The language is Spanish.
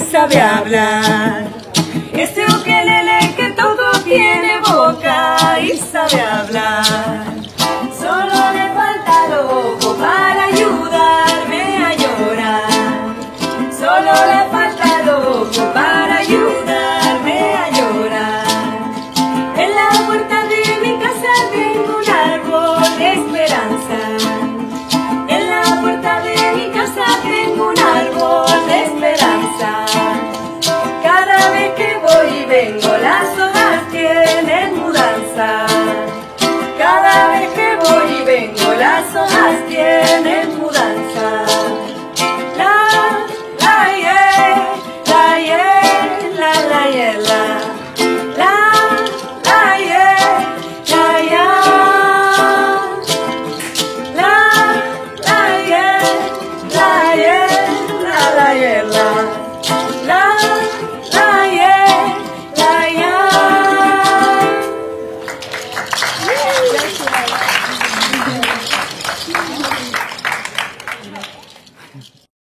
sabe hablar. Este ukelele que todo tiene boca y sabe hablar. and love.